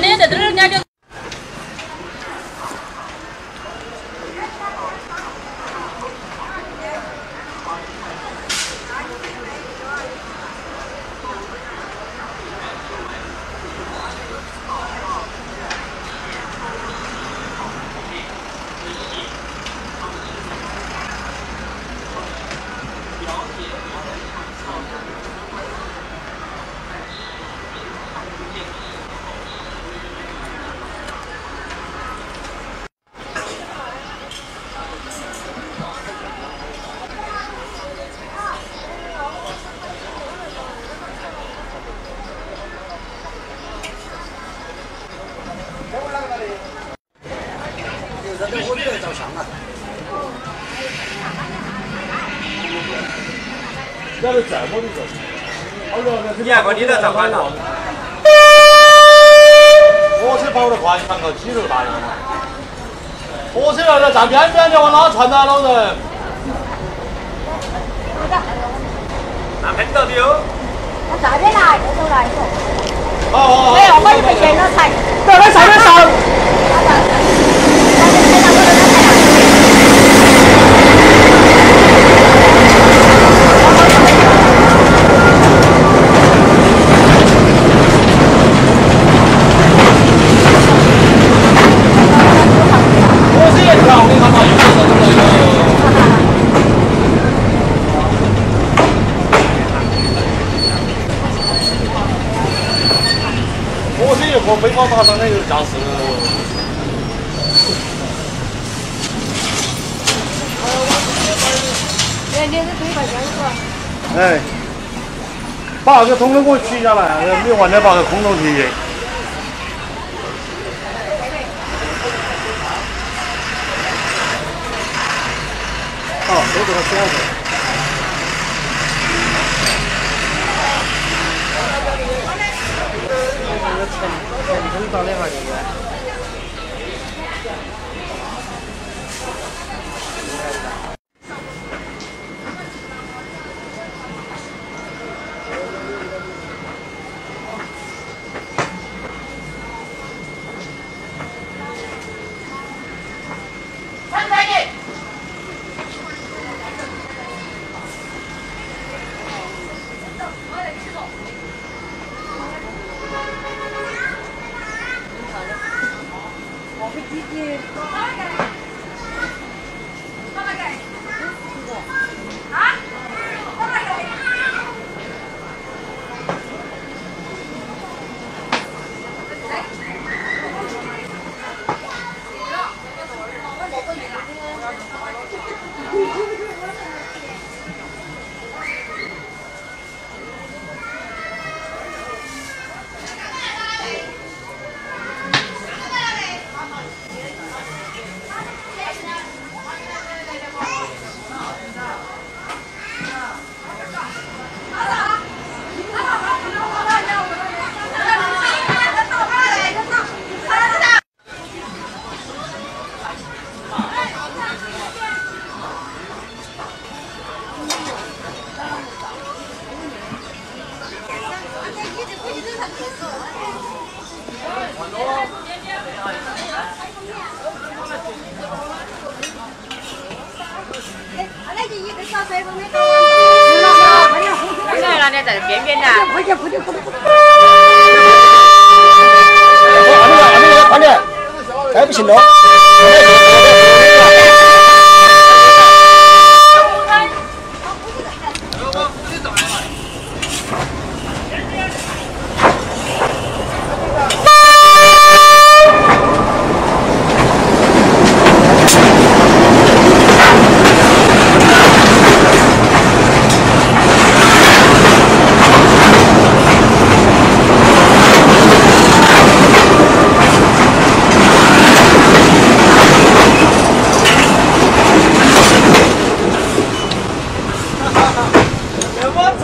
Mana ada terus 你那个你头长满了。火车跑得快场搞肌肉大运。火车要在站边边，你往哪窜呐，老人？那碰到你了？那边来，我走来走。哦哦哦。哎呀，我也没见到菜。打上那个驾驶了。你是哎把那个通通给我取下来没完的把那个空洞提。好都给他装上你找另外一个。Игорь. 快点，快点，快点！快点快点，快点，再不行了，不。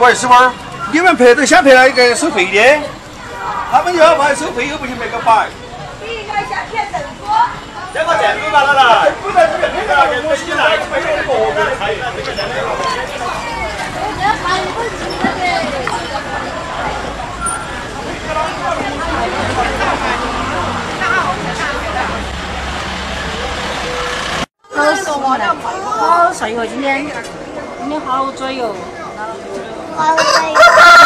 喂，师傅，你们拍都想拍那个收费的，他们要拍收费又不行拍个摆。这个店主拿了来，不在这边拍个，我起来拍个个别拍，这个店里。好帅哟！今天今天好追哟！好累。